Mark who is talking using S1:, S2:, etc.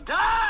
S1: gonna die!